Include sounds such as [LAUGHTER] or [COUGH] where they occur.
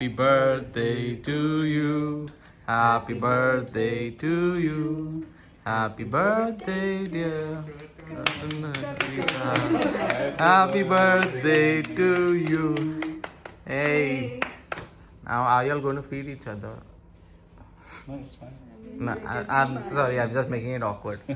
Happy birthday to you. Happy birthday to you. Happy birthday, dear. Happy birthday to you. Hey. Now are you all going to feed each other? No, it's fine. No, I'm sorry. I'm just making it awkward. [LAUGHS]